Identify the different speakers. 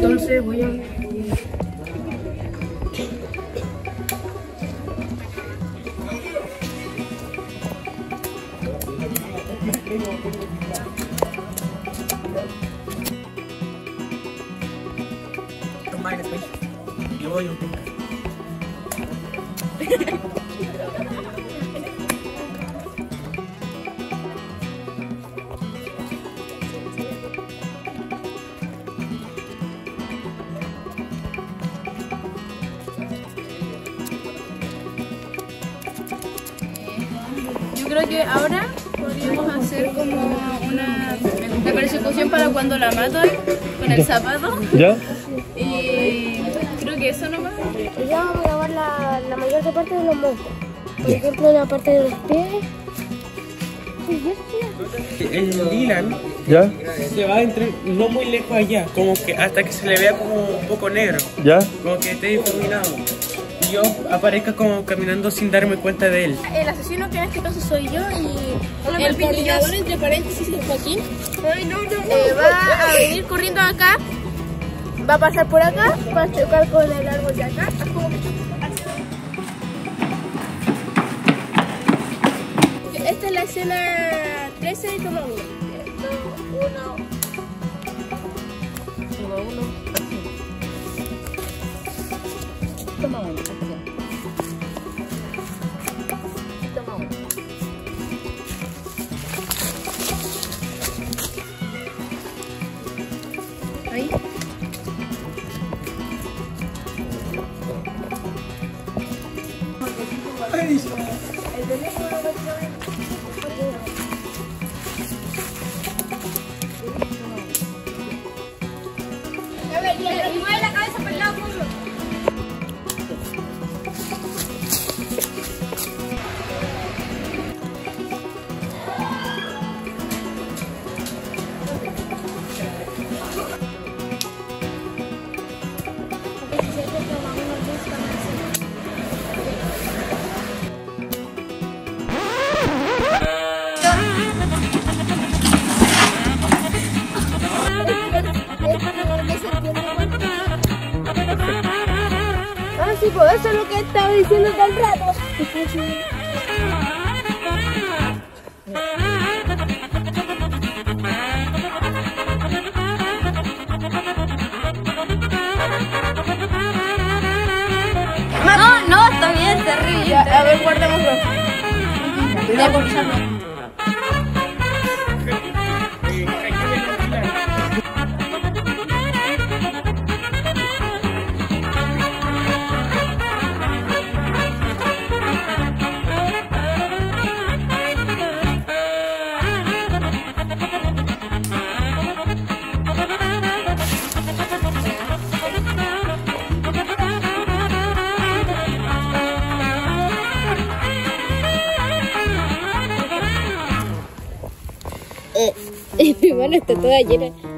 Speaker 1: Entonces voy a... Combine it.
Speaker 2: Yo voy a... creo que ahora podríamos hacer como una la persecución para cuando la matan con el zapato.
Speaker 3: ¿Ya?
Speaker 2: Y creo que eso nomás.
Speaker 4: Y ya vamos a grabar la, la mayor parte de los monstruos. Por ejemplo, la parte de los pies.
Speaker 1: El Dylan
Speaker 3: ¿Ya?
Speaker 1: se va a entrar no muy lejos allá, como que hasta que se le vea como un poco negro,
Speaker 3: ¿Ya?
Speaker 1: como que esté difuminado. Y yo aparezca como caminando sin darme cuenta de él.
Speaker 2: El asesino que en este caso soy yo y el coordinador entre paréntesis de Joaquín eh, va a venir corriendo acá, va a pasar por acá, va a chocar con el árbol de acá. Esta es la escena 13 y toma 1. 2, 1.
Speaker 5: Toma uno, acción. Toma uno, acción. Toma uno.
Speaker 2: Ahí. Y estaba diciendo todo el rato.
Speaker 4: No, no, está bien, terrible.
Speaker 2: A ver, guardémoslo. Por
Speaker 4: Mi mano está toda llena.